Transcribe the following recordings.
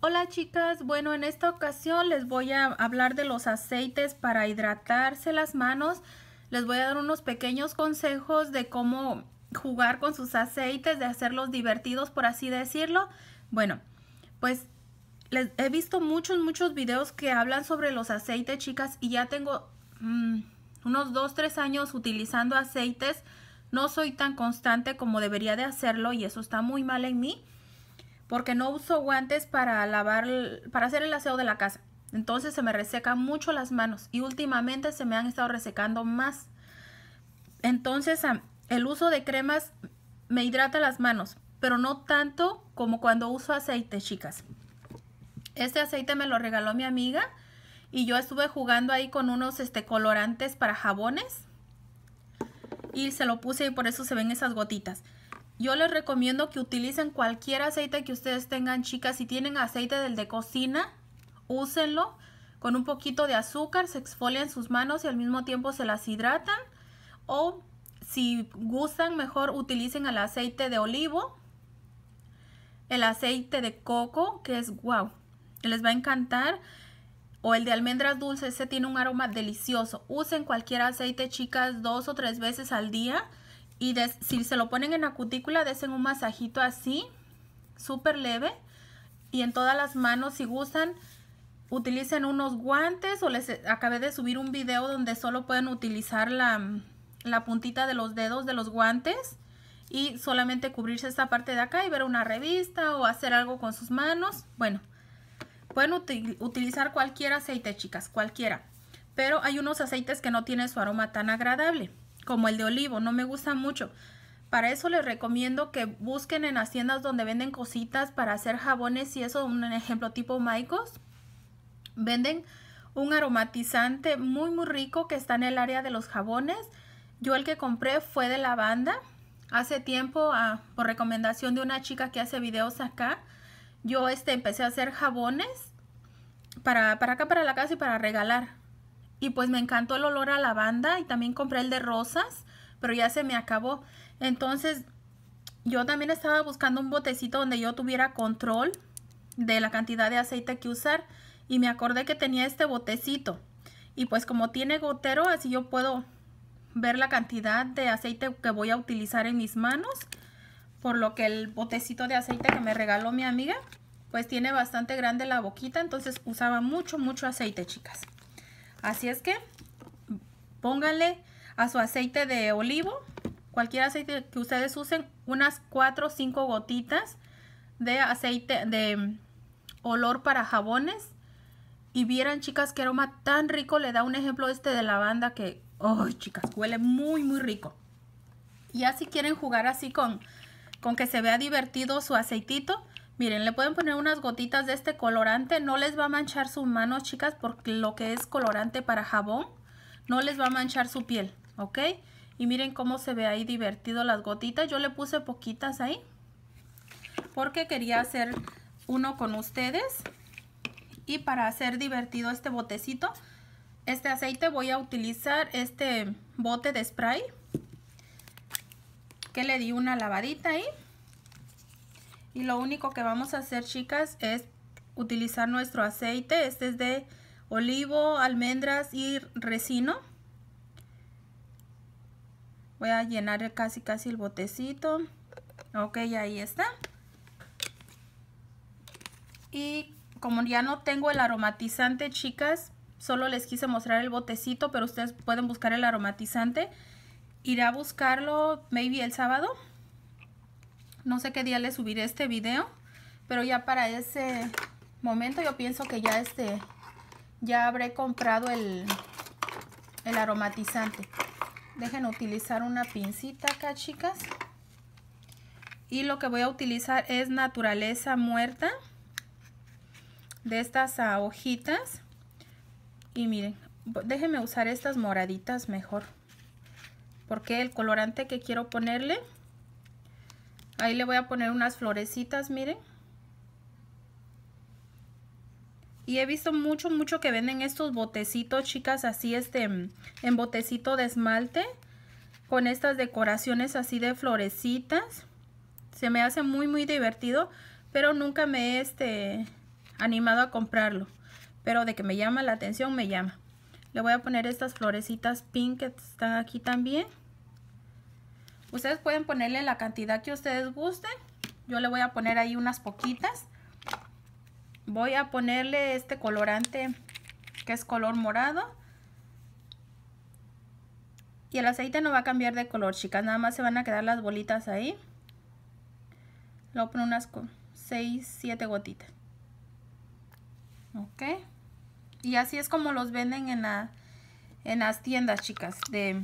Hola chicas, bueno en esta ocasión les voy a hablar de los aceites para hidratarse las manos. Les voy a dar unos pequeños consejos de cómo jugar con sus aceites, de hacerlos divertidos por así decirlo. Bueno, pues he visto muchos, muchos videos que hablan sobre los aceites chicas y ya tengo mmm, unos 2-3 años utilizando aceites. No soy tan constante como debería de hacerlo y eso está muy mal en mí porque no uso guantes para lavar, para hacer el aseo de la casa. Entonces se me resecan mucho las manos y últimamente se me han estado resecando más. Entonces el uso de cremas me hidrata las manos, pero no tanto como cuando uso aceite, chicas. Este aceite me lo regaló mi amiga y yo estuve jugando ahí con unos este, colorantes para jabones y se lo puse y por eso se ven esas gotitas. Yo les recomiendo que utilicen cualquier aceite que ustedes tengan, chicas. Si tienen aceite del de cocina, úsenlo. Con un poquito de azúcar se exfolian sus manos y al mismo tiempo se las hidratan. O si gustan, mejor utilicen el aceite de olivo. El aceite de coco, que es wow, les va a encantar. O el de almendras dulces, ese tiene un aroma delicioso. Usen cualquier aceite, chicas, dos o tres veces al día y si se lo ponen en la cutícula, desen un masajito así, súper leve. Y en todas las manos, si gustan, utilicen unos guantes o les acabé de subir un video donde solo pueden utilizar la, la puntita de los dedos de los guantes y solamente cubrirse esta parte de acá y ver una revista o hacer algo con sus manos. Bueno, pueden utilizar cualquier aceite, chicas, cualquiera. Pero hay unos aceites que no tienen su aroma tan agradable como el de olivo, no me gusta mucho. Para eso les recomiendo que busquen en haciendas donde venden cositas para hacer jabones y eso, un ejemplo tipo Maicos. Venden un aromatizante muy muy rico que está en el área de los jabones. Yo el que compré fue de lavanda. Hace tiempo, ah, por recomendación de una chica que hace videos acá, yo este, empecé a hacer jabones para, para acá, para la casa y para regalar. Y pues me encantó el olor a lavanda y también compré el de rosas, pero ya se me acabó. Entonces yo también estaba buscando un botecito donde yo tuviera control de la cantidad de aceite que usar y me acordé que tenía este botecito. Y pues como tiene gotero, así yo puedo ver la cantidad de aceite que voy a utilizar en mis manos. Por lo que el botecito de aceite que me regaló mi amiga, pues tiene bastante grande la boquita, entonces usaba mucho, mucho aceite, chicas. Así es que pónganle a su aceite de olivo, cualquier aceite que ustedes usen, unas 4 o 5 gotitas de aceite de olor para jabones. Y vieran, chicas, qué aroma tan rico. Le da un ejemplo este de lavanda que, ¡ay, chicas! Huele muy, muy rico. Ya si quieren jugar así con, con que se vea divertido su aceitito, Miren, le pueden poner unas gotitas de este colorante. No les va a manchar sus manos, chicas, porque lo que es colorante para jabón no les va a manchar su piel, ¿ok? Y miren cómo se ve ahí divertido las gotitas. Yo le puse poquitas ahí porque quería hacer uno con ustedes. Y para hacer divertido este botecito, este aceite voy a utilizar este bote de spray. Que le di una lavadita ahí. Y lo único que vamos a hacer, chicas, es utilizar nuestro aceite. Este es de olivo, almendras y resino. Voy a llenar casi casi el botecito. Ok, ahí está. Y como ya no tengo el aromatizante, chicas, solo les quise mostrar el botecito, pero ustedes pueden buscar el aromatizante. Iré a buscarlo maybe el sábado no sé qué día le subiré este video, pero ya para ese momento yo pienso que ya este ya habré comprado el, el aromatizante. Dejen utilizar una pincita acá, chicas. Y lo que voy a utilizar es naturaleza muerta. De estas hojitas. Y miren, déjenme usar estas moraditas mejor. Porque el colorante que quiero ponerle Ahí le voy a poner unas florecitas, miren. Y he visto mucho, mucho que venden estos botecitos, chicas, así este, en botecito de esmalte. Con estas decoraciones así de florecitas. Se me hace muy, muy divertido. Pero nunca me he este, animado a comprarlo. Pero de que me llama la atención, me llama. Le voy a poner estas florecitas pink que están aquí también. Ustedes pueden ponerle la cantidad que ustedes gusten. Yo le voy a poner ahí unas poquitas. Voy a ponerle este colorante que es color morado. Y el aceite no va a cambiar de color, chicas. Nada más se van a quedar las bolitas ahí. Le voy a poner unas 6, 7 gotitas. Ok. Y así es como los venden en, en las tiendas, chicas. De,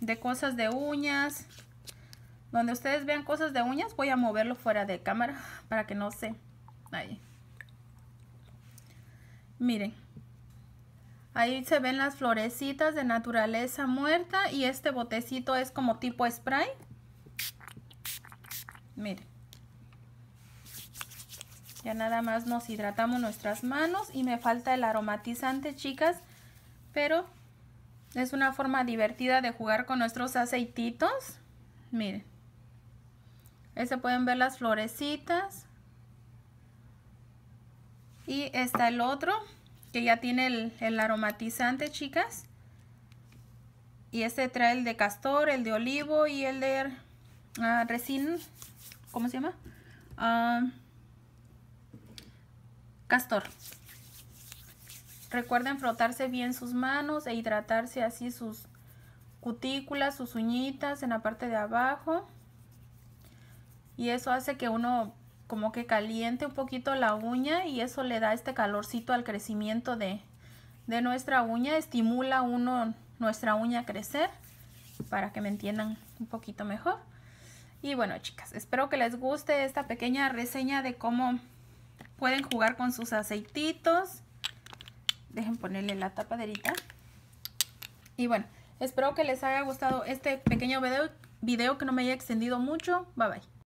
de cosas de uñas. Donde ustedes vean cosas de uñas, voy a moverlo fuera de cámara para que no se... Ahí. Miren. Ahí se ven las florecitas de naturaleza muerta y este botecito es como tipo spray. Miren. Ya nada más nos hidratamos nuestras manos y me falta el aromatizante, chicas. Pero es una forma divertida de jugar con nuestros aceititos. Miren. Ahí se pueden ver las florecitas. Y está el otro que ya tiene el, aromatizante, chicas. Y este trae el de castor, el de olivo y el de uh, resina, ¿cómo se llama? Ah, castor. Recuerden frotarse bien sus manos e hidratarse así sus cutículas, sus uñitas en la parte de abajo. Y eso hace que uno como que caliente un poquito la uña y eso le da este calorcito al crecimiento de, nuestra uña, estimula uno nuestra uña a crecer para que me entiendan un poquito mejor. Y bueno chicas, espero que les guste esta pequeña reseña de cómo pueden jugar con sus aceititos. Dejen ponerle la tapaderita. Y bueno, espero que les haya gustado este pequeño video, video que no me haya extendido mucho. Bye bye.